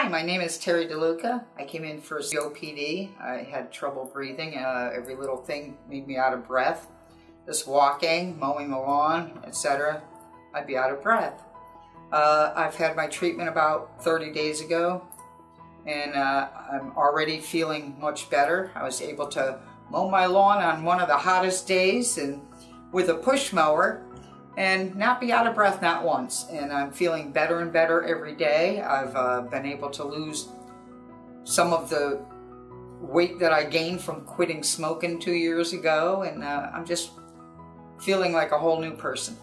Hi, my name is Terry DeLuca. I came in for COPD. I had trouble breathing. Uh, every little thing made me out of breath. Just walking, mowing the lawn, etc. I'd be out of breath. Uh, I've had my treatment about 30 days ago and uh, I'm already feeling much better. I was able to mow my lawn on one of the hottest days and with a push mower and not be out of breath not once. And I'm feeling better and better every day. I've uh, been able to lose some of the weight that I gained from quitting smoking two years ago and uh, I'm just feeling like a whole new person.